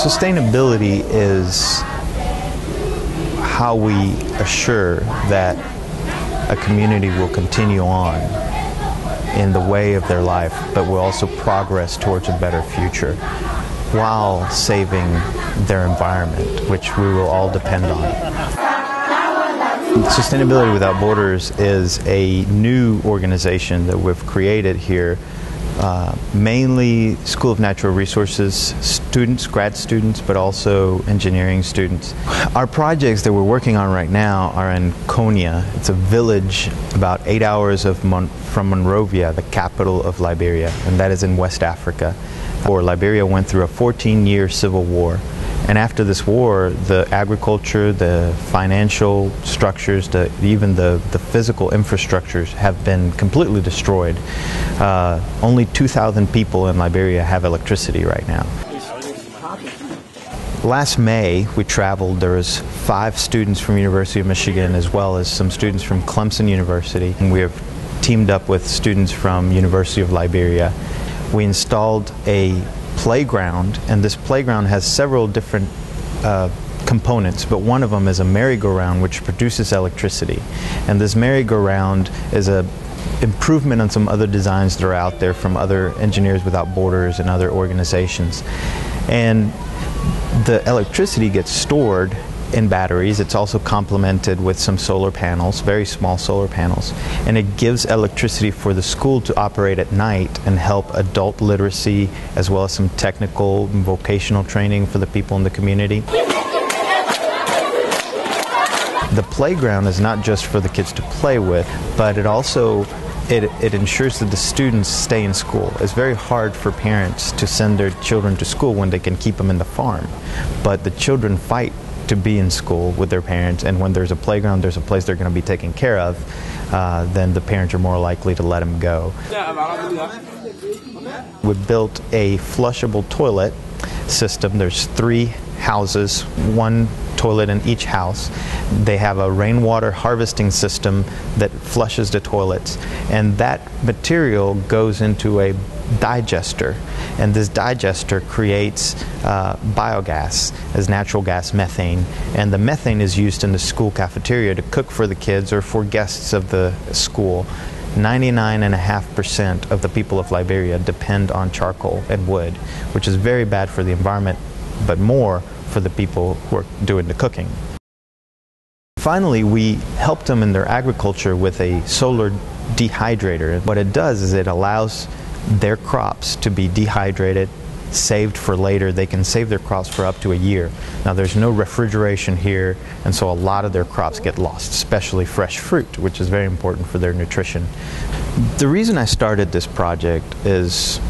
Sustainability is how we assure that a community will continue on in the way of their life, but will also progress towards a better future while saving their environment, which we will all depend on. Sustainability Without Borders is a new organization that we've created here, uh, mainly School of Natural Resources students, grad students, but also engineering students. Our projects that we're working on right now are in Konya. It's a village about eight hours of Mon- from Monrovia, the capital of Liberia, and that is in West Africa. Or Liberia went through a 14 year civil war. And after this war, the agriculture, the financial structures, the, even the, the physical infrastructures have been completely destroyed. Uh, only 2,000 people in Liberia have electricity right now. Last May, we traveled. There was five students from University of Michigan, as well as some students from Clemson University. And we have teamed up with students from University of Liberia. We installed a playground, and this playground has several different uh, components, but one of them is a merry-go-round which produces electricity. And this merry-go-round is a improvement on some other designs that are out there from other Engineers Without Borders and other organizations. And the electricity gets stored in batteries. It's also complemented with some solar panels, very small solar panels, and it gives electricity for the school to operate at night and help adult literacy as well as some technical vocational training for the people in the community. The playground is not just for the kids to play with, but it also it, it, ensures that the students stay in school. It's very hard for parents to send their children to school when they can keep them in the farm. But the children fight to be in school with their parents, and when there's a playground, there's a place they're going to be taken care of, uh, then the parents are more likely to let them go. We built a flushable toilet system. There's three houses, one toilet in each house. They have a rainwater harvesting system that flushes the toilets, and that material goes into a digester, and this digester creates uh, biogas as natural gas methane, and the methane is used in the school cafeteria to cook for the kids or for guests of the school. 99.5% of the people of Liberia depend on charcoal and wood, which is very bad for the environment, but more for the people who are doing the cooking. Finally, we helped them in their agriculture with a solar dehydrator. What it does is it allows their crops to be dehydrated, saved for later. They can save their crops for up to a year. Now, there's no refrigeration here, and so a lot of their crops get lost, especially fresh fruit, which is very important for their nutrition. The reason I started this project is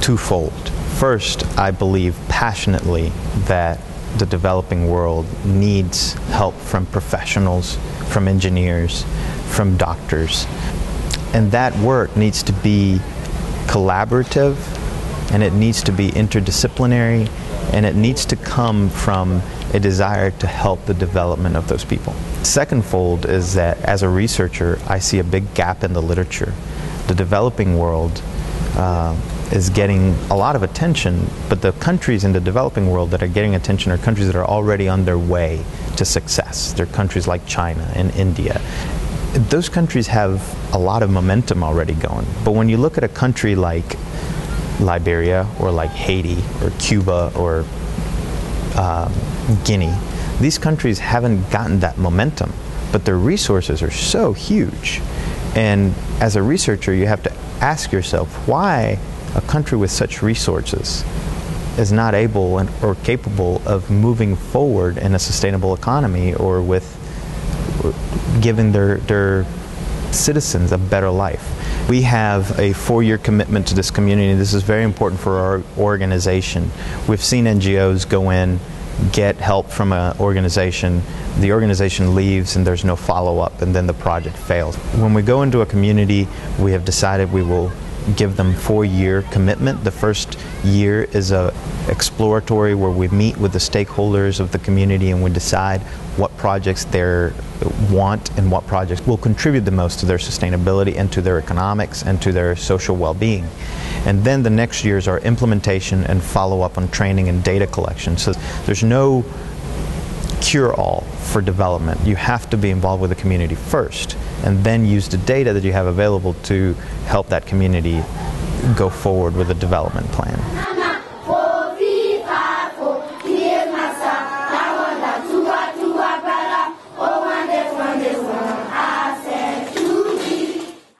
twofold. First, I believe passionately that the developing world needs help from professionals, from engineers, from doctors. And that work needs to be collaborative and it needs to be interdisciplinary and it needs to come from a desire to help the development of those people. Second fold is that as a researcher, I see a big gap in the literature. The developing world uh, is getting a lot of attention, but the countries in the developing world that are getting attention are countries that are already on their way to success. They're countries like China and India those countries have a lot of momentum already going. But when you look at a country like Liberia or like Haiti or Cuba or um, Guinea, these countries haven't gotten that momentum, but their resources are so huge. And as a researcher, you have to ask yourself why a country with such resources is not able and, or capable of moving forward in a sustainable economy or with giving their, their citizens a better life. We have a four year commitment to this community. This is very important for our organization. We've seen NGOs go in, get help from an organization, the organization leaves and there's no follow up, and then the project fails. When we go into a community, we have decided we will give them four-year commitment. The first year is a exploratory where we meet with the stakeholders of the community and we decide what projects they want and what projects will contribute the most to their sustainability and to their economics and to their social well-being. And then the next years are implementation and follow-up on training and data collection. So there's no cure-all for development. You have to be involved with the community first and then use the data that you have available to help that community go forward with a development plan.